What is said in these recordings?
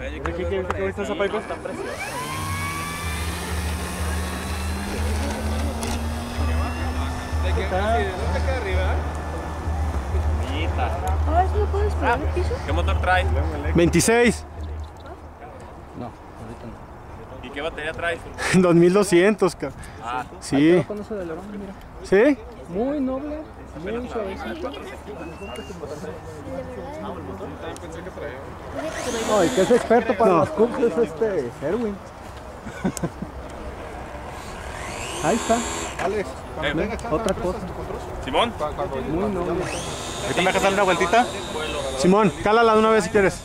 ¿Qué, qué, qué, acá arriba? Ah, ¿eso lo puedes poner en el piso? ¿Qué motor trae? 26, No, ahorita no. ¿Y qué batería trae? 2200, ca- Ah, Sí. ¿sí? Muy noble, muy suavecito. No, y que es experto para No. las es este Erwin. Ahí está, Alex, Eh, venga otra ¿me cosa. prestas tu control? Simón, muy noble. ¿ahorita me dejas darle una vueltita? Simón, cálala de una vez si quieres.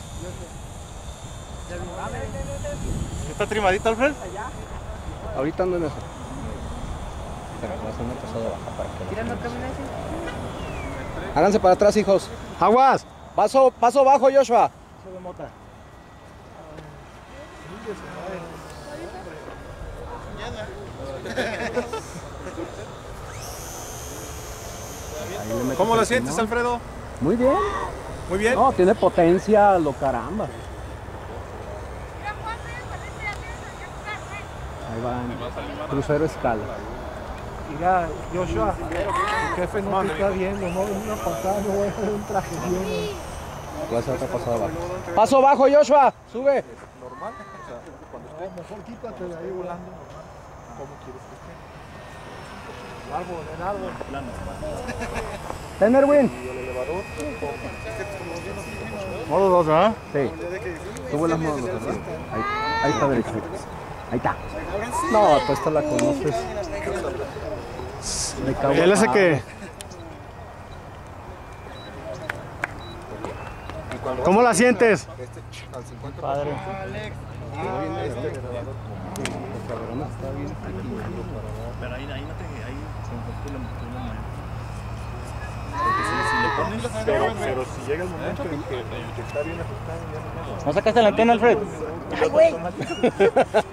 ¿Está trimadita, Alfred? Ahorita ando en eso. Pero va a hacer una pasada baja para que Tirando camino Háganse para atrás, hijos. ¡Aguas! Paso, paso bajo, Joshua. Ahí le metes ¿Cómo lo el sientes. Alfredo? Muy bien. Muy bien. No, tiene potencia, lo caramba. Ahí va en crucero escala. Mira, Joshua, tu jefe no te está viendo, no una pasada, no voy a hacer un traje bien. Voy a hacer otra pasada bajo. Paso bajo, Joshua. Sube. Normal, o sea, cuando esté mejor quítate de ahí volando. ¿Cómo quieres que esté? El árbol, el árbol. Ten, Erwin. Y el elevador, Modo 2, ¿verdad? Sí. Sube las manos, ¿verdad? Ahí, ahí está derecho. Ahí está. No, tú esta la conoces. Me cago Él hace que... ¿Cómo la sientes? este al 50 Padre. Pero ahí, ahí no te... Ahí. Pero, pero si llega el momento en que, está bien ajustado, ya no pasa. ¿No sacaste la antena, Alfred? Voy a jalar,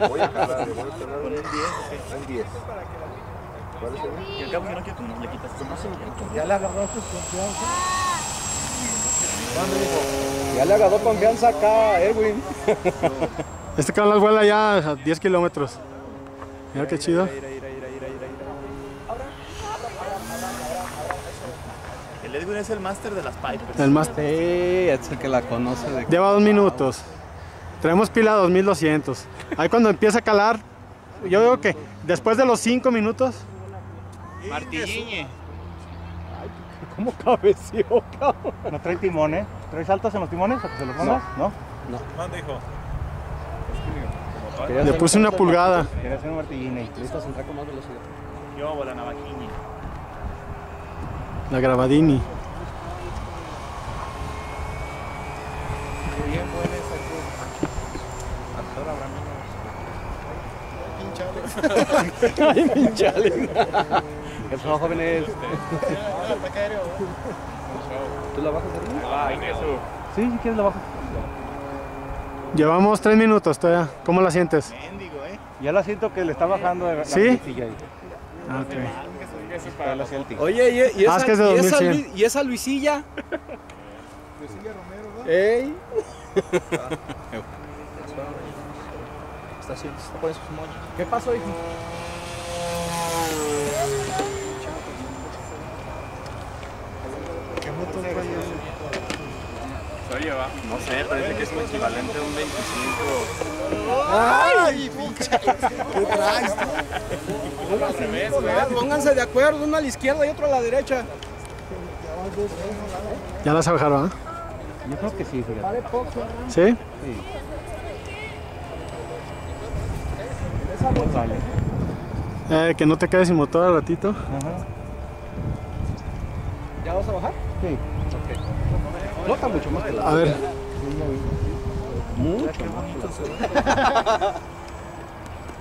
voy a jalar un 10. Un 10. ¿Cuál es el 10? Y al cabo yo no quiero que le quitas Ya le agarraste confianza. Ya le agarró confianza acá, Erwin. Este canal vuela ya a 10 kilómetros. Mira qué chido. El Edwin es el máster de las Pipers. El más... Sí, es el que la conoce de Lleva dos minutos. Traemos pila 2200. Ahí cuando empieza a calar, yo digo que después de los 5 minutos, Martillín. ¿Cómo cabeció, cabrón? ¿No trae timón, eh? ¿Trae saltos en los timones para que se los pongas? ¿No? Manda, hijo. le puse una pulgada. Quería hacer un martillín. Necesitas entrar con más velocidad. Yo hago la navajiña. La grabadini. Ay, pinchale. ¿Qué pasó, jóvenes? ¿Tú la bajas arriba? Ah, eso. Sí, si quieres la bajo. Llevamos 3 minutos todavía. ¿Cómo la sientes? Eh. Ya la siento que le está bajando de la ¿Sí? Ah, ok. Para la Celtic. Oye, ¿y, y Ah, esa, y esa 2100. Luis- ¿y esa Luisilla? Luisilla Romero, ¿no? ¡Ey! Está haciendo, está poniendo sus moños. ¿Qué pasó, hijo? ¿Qué motor trae ese? No sé, parece que es como equivalente a un 25. ¡Ay, pinche! ¿Qué traes? Pónganse de acuerdo, uno a la izquierda y otro a la derecha. Ya las bajaron, ¿ah? Yo creo que sí, fíjate. ¿Sí? Vale. Eh, que no te quedes sin motor al ratito. ¿Ya vas a bajar? Sí. Ok. Nota mucho más que la A ver, Mucho más.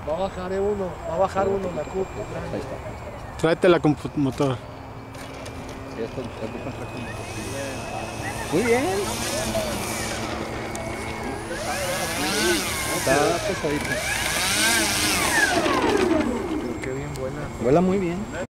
Va a bajar uno, va a bajar uno la CUP. Ahí está. tráete la compu- motor. Ya está, ya te encuentras con- Muy bien. Está pesadito. Qué bien buena. Vuela muy bien.